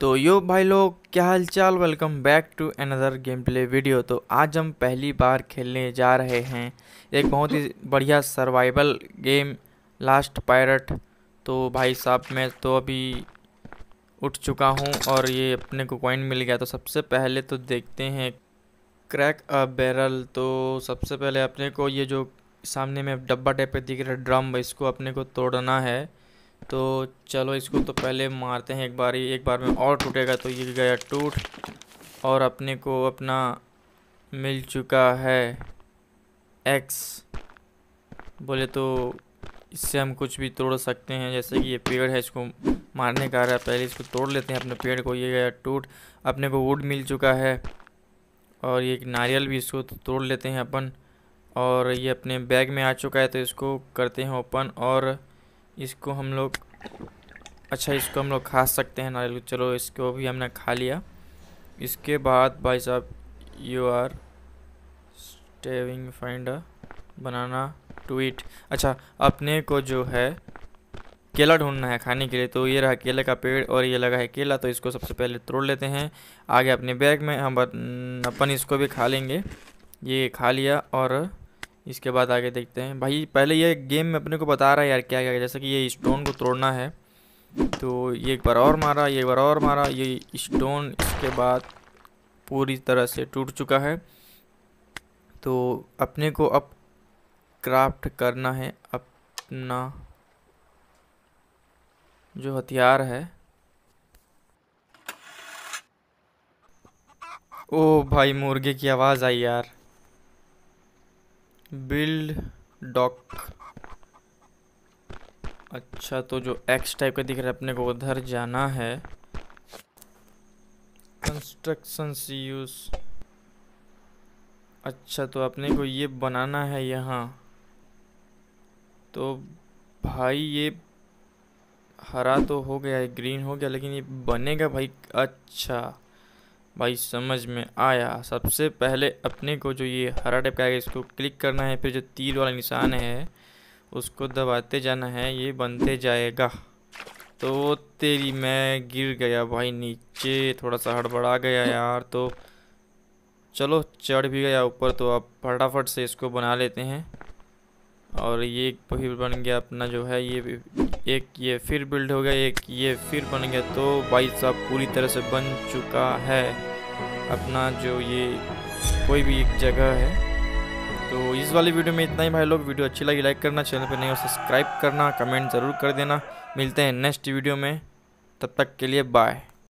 तो यो भाई लोग, क्या हाल चाल welcome back to another game play video तो आज हम पहली बार खेलने जा रहे हैं एक बहुत ही बढ़िया सर्वाइवल गेम लास्ट पायरट तो भाई साहब, मैं तो अभी उठ चुका हूँ और ये अपने को कॉइन मिल गया। तो सबसे पहले तो देखते हैं क्रैक अ बैरल तो सबसे पहले अपने को ये जो सामने में डब्बा टाइप पे दिख रहा है ड्रम इसको अपने को तोड़ना है। तो चलो इसको तो पहले मारते हैं एक बार ही एक बार में और टूटेगा तो ये गया टूट। और अपने को अपना मिल चुका है एक्स बोले तो इससे हम कुछ भी तोड़ सकते हैं, जैसे कि ये पेड़ है, इसको मारने का आ रहा है। पहले इसको तोड़ लेते हैं अपने पेड़ को, ये गया टूट। अपने को वुड मिल चुका है और ये नारियल भी इसको तोड़ लेते हैं अपन। और ये अपने बैग में आ चुका है तो इसको करते हैं ओपन और इसको हम लोग अच्छा इसको हम लोग खा सकते हैं नारियल चलो, इसको भी हमने खा लिया। इसके बाद, भाई साहब you are staving find banana tweet अच्छा अपने को जो है, केला ढूंढना है खाने के लिए। तो ये रहा केले का पेड़ और ये लगा है केला। तो इसको सबसे पहले तोड़ लेते हैं। आगे अपने बैग में हम अपन इसको भी खा लेंगे। ये खा लिया और इसके बाद आगे देखते हैं। भाई, पहले ये गेम में अपने को बता रहा है यार क्या क्या जैसे कि ये स्टोन को तोड़ना है। तो ये एक बार और मारा, ये एक बार और मारा, ये स्टोन इसके बाद पूरी तरह से टूट चुका है। तो अपने को अब क्राफ्ट करना है, अपना जो हथियार है। ओ भाई, मुर्गे की आवाज़ आई यार। Build dock. अच्छा तो जो एक्स टाइप का दिख रहा है अपने को, उधर जाना है। कंस्ट्रक्शन यूज़ अच्छा तो अपने को ये बनाना है यहाँ। तो भाई, ये हरा तो हो गया है ग्रीन हो गया, लेकिन ये बनेगा भाई अच्छा। भाई, समझ में आया। सबसे पहले अपने को जो ये हरा टाइप का है, इसको क्लिक करना है, फिर जो तीर वाला निशान है, उसको दबाते जाना है, ये बनते जाएगा। तो तेरी मैं गिर गया भाई, नीचे थोड़ा सा हड़बड़ा गया यार तो चलो चढ़ भी गया ऊपर तो अब फटाफट से इसको बना लेते हैं। और ये फिर बन गया अपना जो है ये एक ये फिर बिल्ड हो गया, एक ये फिर बन गया। तो भाई साहब पूरी तरह से बन चुका है अपना जो ये कोई भी एक जगह है। तो इस वाली वीडियो में इतना ही भाई लोग। वीडियो अच्छी लगी लाइक करना, चैनल पर नहीं हो सब्सक्राइब करना, कमेंट ज़रूर कर देना। मिलते हैं नेक्स्ट वीडियो में। तब तक के लिए बाय